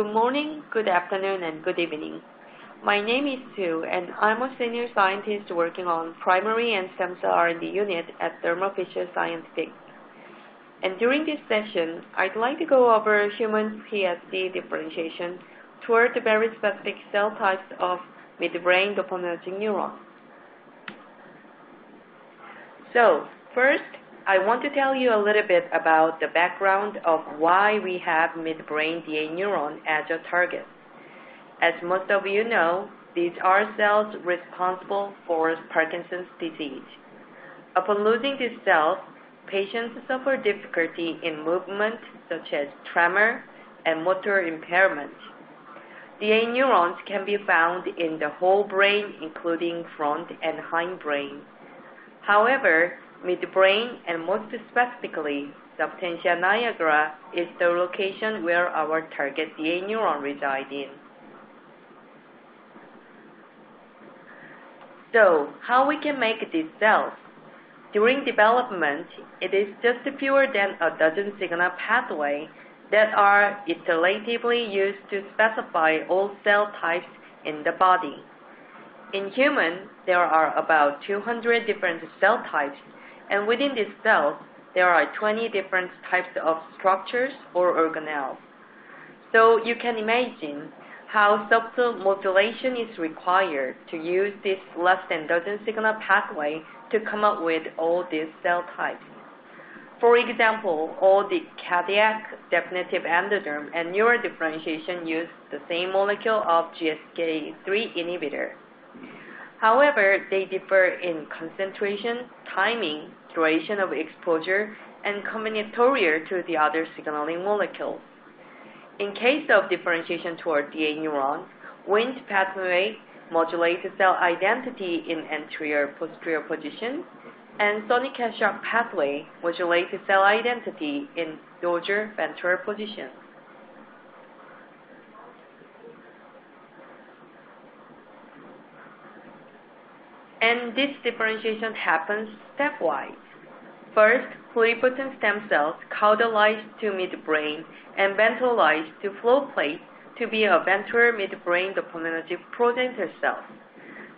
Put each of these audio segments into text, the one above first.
Good morning, good afternoon, and good evening. My name is Sue, and I'm a senior scientist working on primary and stem cell R&D unit at Thermo Fisher Scientific. And during this session, I'd like to go over human PSC differentiation toward the very specific cell types of midbrain dopaminergic neurons. So, First, I want to tell you a little bit about the background of why we have midbrain DA neuron as a target. As most of you know, these are cells responsible for Parkinson's disease. Upon losing these cells, patients suffer difficulty in movement, such as tremor and motor impairment. DA neurons can be found in the whole brain, including front and hindbrain. However, midbrain, and most specifically, substantia nigra is the location where our target DA neuron reside in. So, how we can make these cells? During development, it is just fewer than a dozen signal pathway that are iteratively used to specify all cell types in the body. In human, there are about 200 different cell types, and within these cells, there are 20 different types of structures or organelles. So you can imagine how subtle modulation is required to use this less than dozen signal pathway to come up with all these cell types. For example, all the cardiac, definitive endoderm, and neurodifferentiation use the same molecule of GSK3 inhibitor. However, they differ in concentration, timing, duration of exposure, and combinatorial to the other signaling molecules. In case of differentiation toward DA neurons, Wnt pathway modulates cell identity in anterior-posterior position, and Sonic-Hedgehog pathway modulates cell identity in dorsal-ventral position. And this differentiation happens stepwise. First, pluripotent stem cells caudalize to midbrain and ventralize to floor plate to be a ventral midbrain dopaminergic progenitor cell.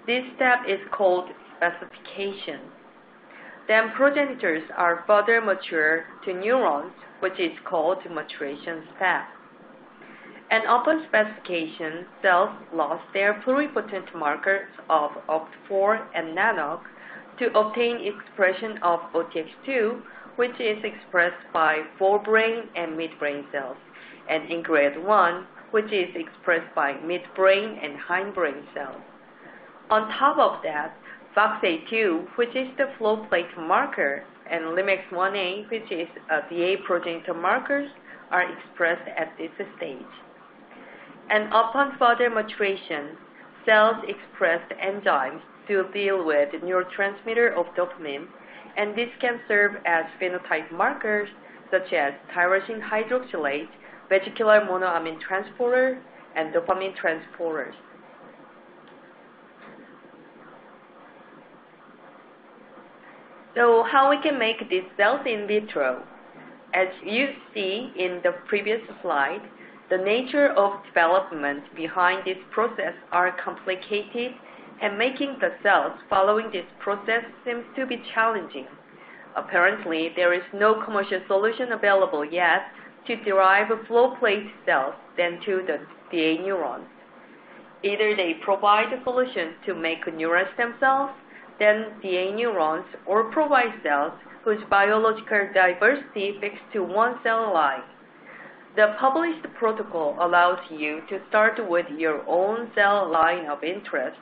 This step is called specification. Then progenitors are further mature to neurons, which is called maturation step. And upon specification, cells lost their pluripotent markers of OCT4 and NANOG to obtain expression of OTX2, which is expressed by forebrain and midbrain cells, and Engrailed 1, which is expressed by midbrain and hindbrain cells. On top of that, FOXA2, which is the floor plate marker, and LMX1A, which is uh, a DA progenitor markers, are expressed at this stage. And upon further maturation, cells express enzymes to deal with the neurotransmitter of dopamine, and this can serve as phenotype markers such as tyrosine hydroxylase, vesicular monoamine transporter, and dopamine transporters. So how we can make these cells in vitro? As you see in the previous slide, the nature of development behind this process are complicated, and making the cells following this process seems to be challenging. Apparently, there is no commercial solution available yet to derive floor plate cells than to the DA neurons. Either they provide a solution to make neural stem cells, then DA neurons, or provide cells whose biological diversity fixed to one cell line. The published protocol allows you to start with your own cell line of interest,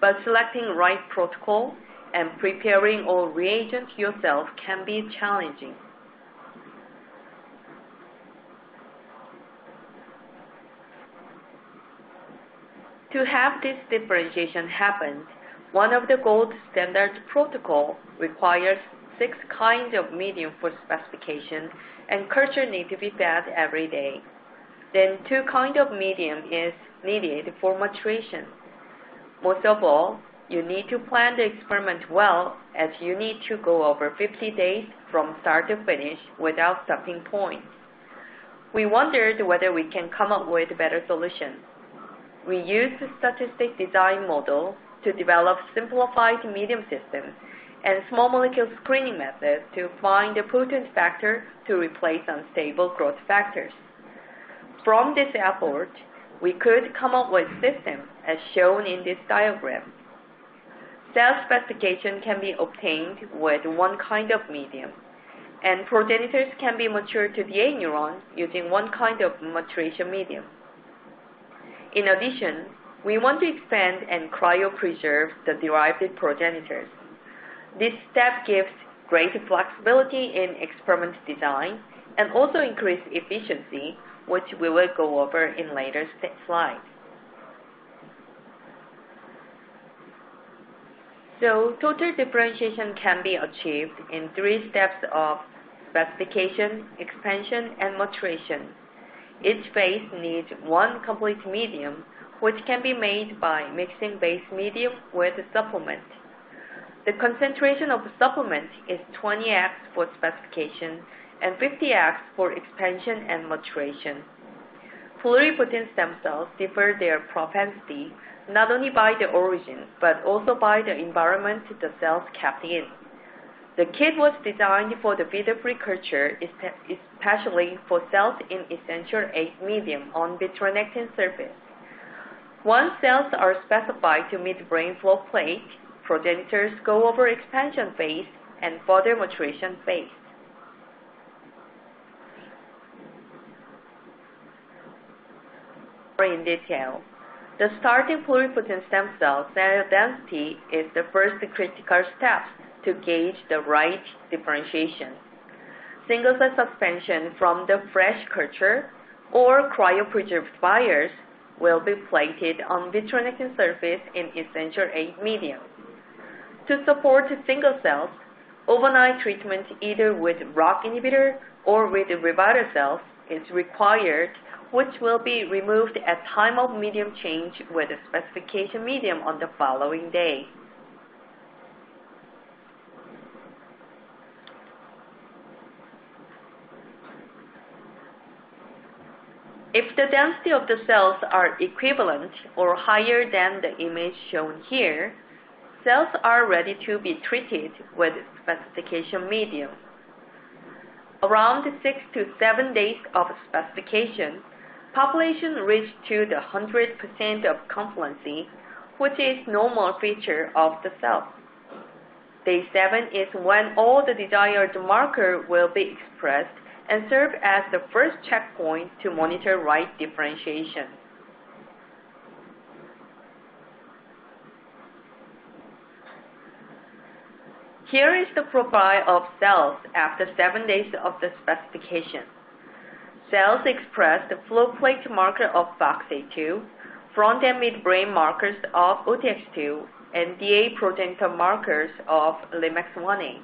but selecting right protocol and preparing all reagents yourself can be challenging. To have this differentiation happen, one of the gold standard protocol requires six kinds of medium for specification, and culture need to be fed every day. Then Two kind of medium is needed for maturation. Most of all, you need to plan the experiment well, as you need to go over 50 days from start to finish without stopping point. We wondered whether we can come up with a better solution. We used statistic design model to develop simplified medium systems and small molecule screening methods to find a potent factor to replace unstable growth factors. From this effort, we could come up with systems as shown in this diagram. Cell specification can be obtained with one kind of medium, and progenitors can be matured to the A neuron using one kind of maturation medium. In addition, we want to expand and cryopreserve the derived progenitors. This step gives great flexibility in experiment design and also increase efficiency, which we will go over in later slides. So total differentiation can be achieved in three steps of specification, expansion, and maturation. Each phase needs one complete medium, which can be made by mixing base medium with supplement. The concentration of supplement is 20x for specification and 50x for expansion and maturation. Pluripotent stem cells differ their propensity not only by the origin, but also by the environment the cells kept in. The kit was designed for the feeder-free culture, especially for cells in essential eight medium on vitronectin surface. Once cells are specified to midbrain floor plate, progenitors go over expansion phase and further maturation phase. More In detail, the starting pluripotent stem cell cell density is the first critical step to gauge the right differentiation. Single-cell suspension from the fresh culture or cryopreserved vials will be plated on vitronectin surface in essential eight medium. To support single cells, overnight treatment either with ROCK inhibitor or with RevitaCell is required, which will be removed at time of medium change with a specification medium on the following day. If the density of the cells are equivalent or higher than the image shown here, cells are ready to be treated with specification medium. Around six to seven days of specification, population reached to the 100% of confluency, which is normal feature of the cell. Day seven is when all the desired marker will be expressed and serve as the first checkpoint to monitor right differentiation. Here is the profile of cells after seven days of the specification. Cells express the floor plate marker of FOXA2, front and midbrain markers of OTX2, and DA progenitor markers of LMX1A.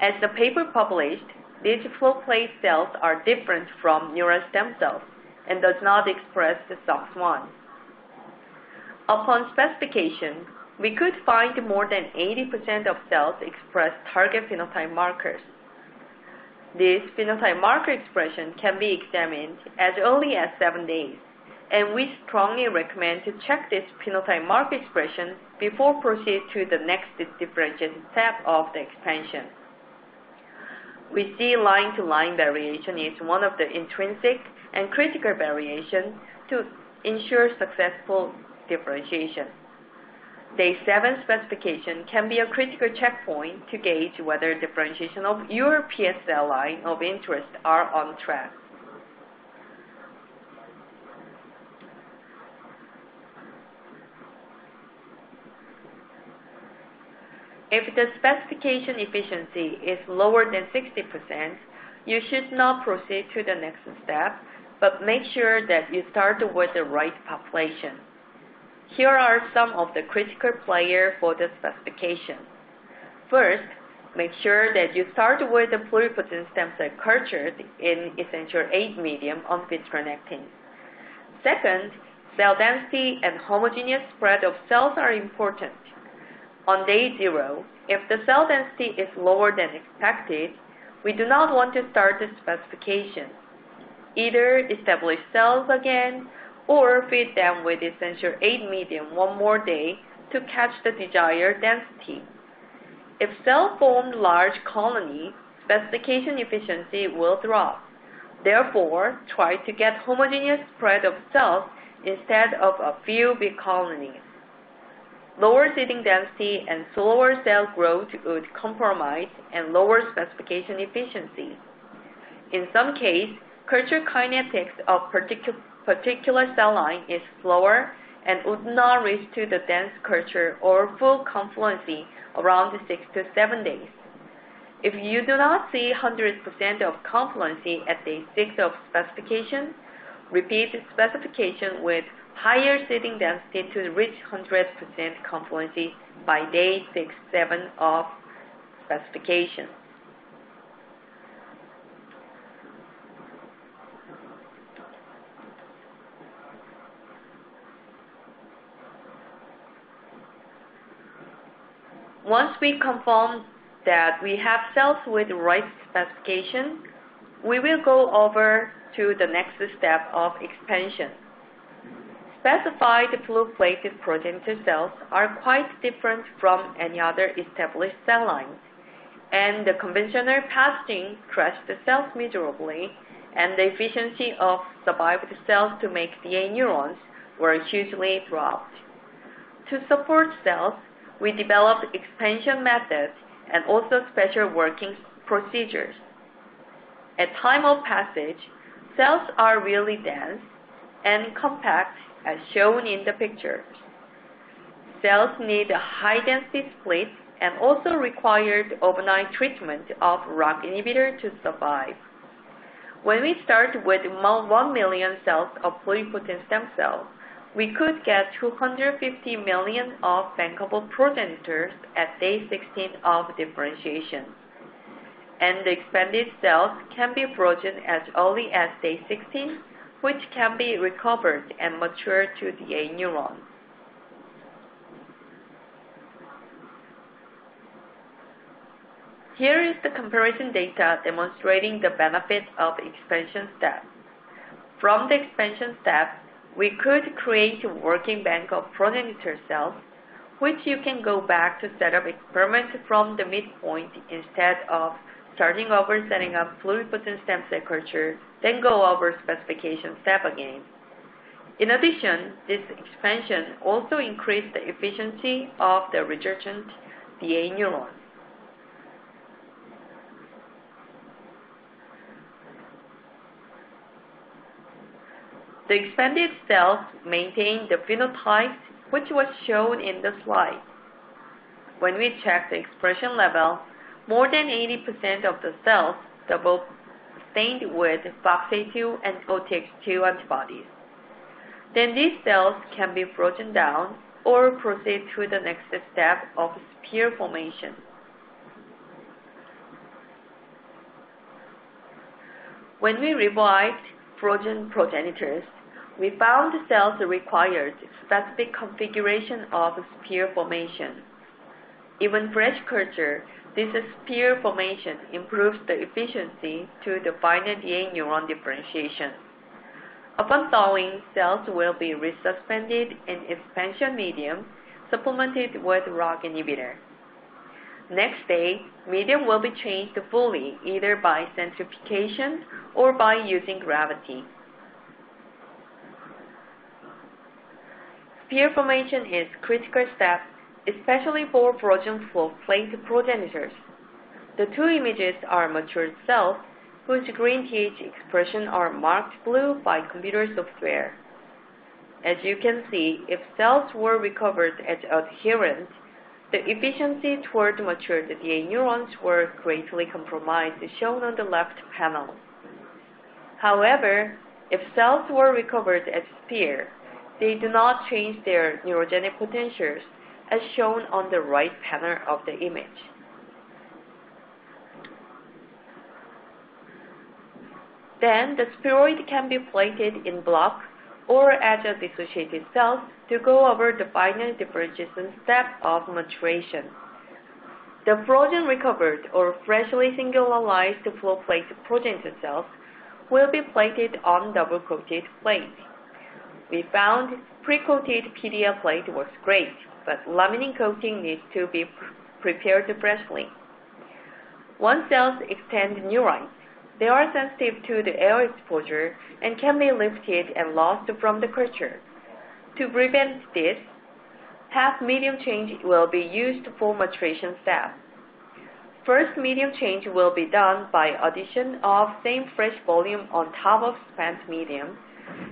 As the paper published, these floor plate cells are different from neural stem cells and does not express the SOX1. Upon specification, we could find more than 80% of cells express target phenotype markers. This phenotype marker expression can be examined as early as seven days, and we strongly recommend to check this phenotype marker expression before proceed to the next differentiation step of the expansion. We see line-to-line variation is one of the intrinsic and critical variation to ensure successful differentiation. Day seven specification can be a critical checkpoint to gauge whether differentiation of your PS cell line of interest are on track. If the specification efficiency is lower than 60%, you should not proceed to the next step, but make sure that you start with the right population. Here are some of the critical player for the specification. First, make sure that you start with the pluripotent stem cell cultured in essential eight medium on vitronectin. Second, cell density and homogeneous spread of cells are important. On day zero, if the cell density is lower than expected, we do not want to start the specification. either establish cells again or feed them with essential eight medium one more day to catch the desired density. If cell formed large colony, specification efficiency will drop. Therefore, try to get homogeneous spread of cells instead of a few big colonies. Lower seeding density and slower cell growth would compromise and lower specification efficiency. In some cases, culture kinetics of particu particular cell line is slower and would not reach to the dense culture or full confluency around 6 to 7 days. If you do not see 100% of confluency at day 6 of specification, repeat the specification with higher seeding density to reach 100% confluency by day 6, 7 of specification. Once we confirm that we have cells with the right specification, we will go over to the next step of expansion. Specified fluid-plated progenitor cells are quite different from any other established cell lines, and the conventional passaging crushed the cells miserably, and the efficiency of survived cells to make DA neurons were hugely dropped. To support cells, we developed expansion methods and also special working procedures. At time of passage, cells are really dense and compact as shown in the pictures. Cells need a high density split and also required overnight treatment of ROCK inhibitor to survive. When we start with 1 million cells of pluripotent stem cells, we could get 250 million of bankable progenitors at day 16 of differentiation. And the expanded cells can be frozen as early as day 16, which can be recovered and matured to DA neurons. Here is the comparison data demonstrating the benefit of expansion step. From the expansion step, we could create a working bank of progenitor cells, which you can go back to set up experiments from the midpoint instead of starting over setting up pluripotent stem cell culture, then go over specification step again. In addition, this expansion also increased the efficiency of the resultant DA neurons. The expanded cells maintain the phenotype which was shown in the slide. When we check the expression level, more than 80% of the cells double stained with FOXA2 and OTX2 antibodies. Then these cells can be frozen down or proceed to the next step of sphere formation. When we revived frozen progenitors, we found cells required specific configuration of sphere formation. Even fresh culture, this sphere formation improves the efficiency to the final DA neuron differentiation. Upon thawing, cells will be resuspended in expansion medium supplemented with ROCK inhibitor. Next day, medium will be changed fully either by centrifugation or by using gravity. Sphere formation is critical step, especially for frozen floor plate progenitors. The two images are matured cells whose green pH expression are marked blue by computer software. As you can see, if cells were recovered as adherent, the efficiency toward matured DA neurons were greatly compromised, shown on the left panel. However, if cells were recovered as sphere, they do not change their neurogenic potentials as shown on the right panel of the image. Then the spheroid can be plated in block or as a dissociated cells to go over the final differentiation step of maturation. The frozen recovered or freshly singularized floor plate progenitor cells will be plated on double-coated plate. We found pre-coated PDA plate works great, but laminin coating needs to be prepared freshly. Once cells extend neurons, they are sensitive to the air exposure and can be lifted and lost from the culture. To prevent this, half medium change will be used for maturation step. First medium change will be done by addition of same fresh volume on top of spent medium.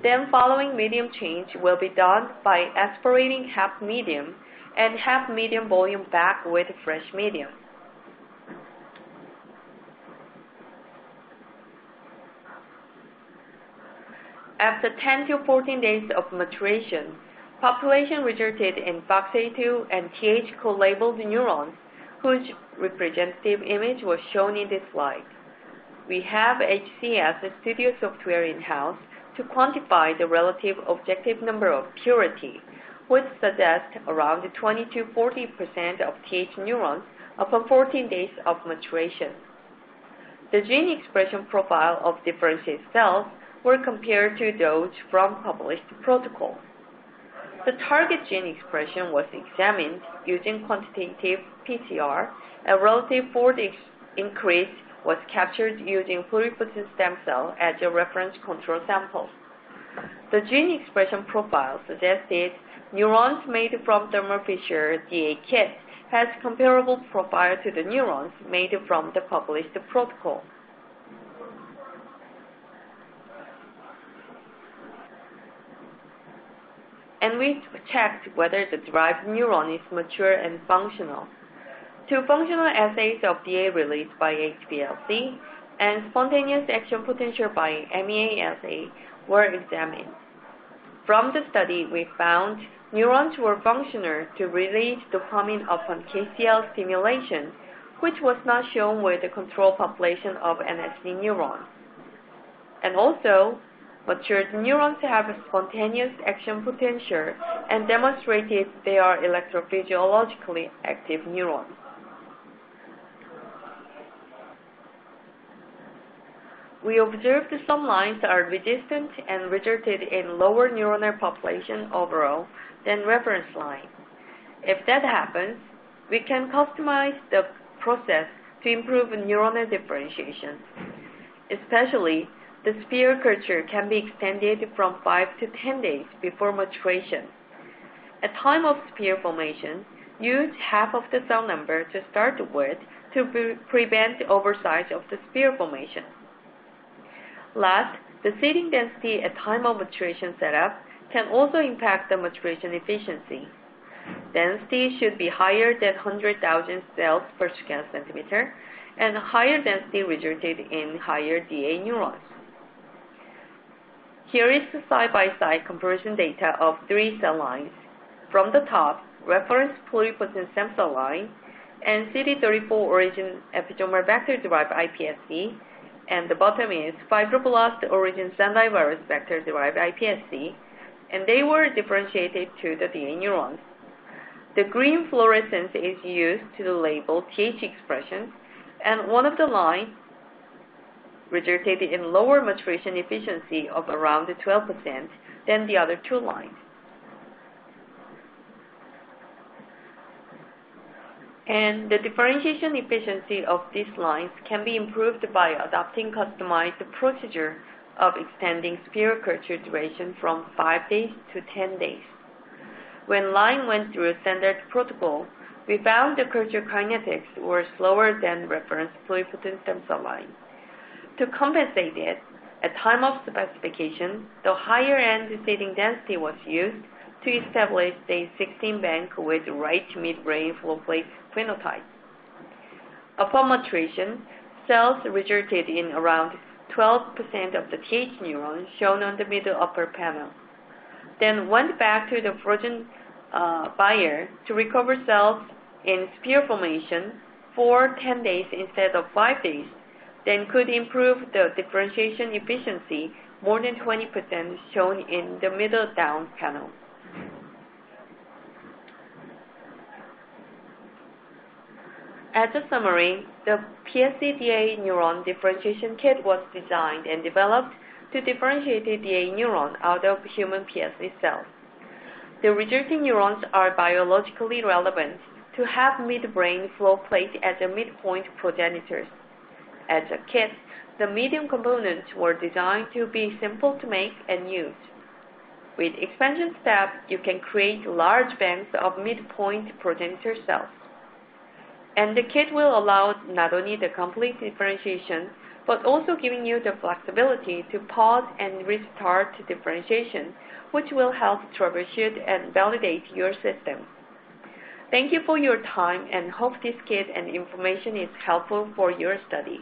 Then following medium change will be done by aspirating half medium and half medium volume back with fresh medium. After 10 to 14 days of maturation, population resulted in FOXA2 and TH co-labeled neurons, whose representative image was shown in this slide. We have HCS studio software in-house to quantify the relative objective number of purity, which suggests around 20%-40% of TH neurons upon 14 days of maturation. The gene expression profile of differentiated cells were compared to those from published protocols. The target gene expression was examined using quantitative PCR, and relative fold increase was captured using pluripotent stem cell as a reference control sample. The gene expression profile suggested neurons made from Thermo Fisher DA kit has comparable profile to the neurons made from the published protocol. and we checked whether the derived neuron is mature and functional. Two functional assays of DA release by HPLC and spontaneous action potential by MEA assay were examined. From the study, we found neurons were functional to release dopamine upon KCL stimulation, which was not shown with the control population of NSC neurons. And also, Matured neurons have a spontaneous action potential and demonstrated they are electrophysiologically active neurons. We observed some lines are resistant and resulted in lower neuronal population overall than reference line. If that happens, we can customize the process to improve neuronal differentiation, especially the sphere culture can be extended from 5 to 10 days before maturation. At time of sphere formation, use half of the cell number to start with to pre prevent oversize of the sphere formation. Last, the seeding density at time of maturation setup can also impact the maturation efficiency. Density should be higher than 100,000 cells per square centimeter, and higher density resulted in higher DA neurons. Here is the side-by-side -side comparison data of three cell lines. From the top, reference pluripotent stem cell line and CD34 origin episomal vector-derived iPSC, and the bottom is fibroblast origin virus vector-derived iPSC, and they were differentiated to the DA neurons. The green fluorescence is used to label TH expression, and one of the lines resulted in lower maturation efficiency of around 12% than the other two lines. And the differentiation efficiency of these lines can be improved by adopting customized procedure of extending sphere culture duration from 5 days to 10 days. When line went through standard protocol, we found the culture kinetics were slower than reference pluripotent stem cell line. To compensate it, at time of specification, the higher end seeding density was used to establish the 16 bank with right midbrain plate phenotype. Upon maturation, cells resulted in around 12% of the TH neurons shown on the middle upper panel. Then went back to the frozen uh, buyer to recover cells in sphere formation for 10 days instead of 5 days then could improve the differentiation efficiency more than 20% shown in the middle down panel. As a summary, the PSC-DA neuron differentiation kit was designed and developed to differentiate the DA neuron out of human PSC cells. The resulting neurons are biologically relevant to have midbrain floor plate as a midpoint progenitors. As a kit, the medium components were designed to be simple to make and use. With expansion step, you can create large banks of midpoint progenitor cells. And the kit will allow not only the complete differentiation, but also giving you the flexibility to pause and restart differentiation, which will help troubleshoot and validate your system. Thank you for your time and hope this kit and information is helpful for your study.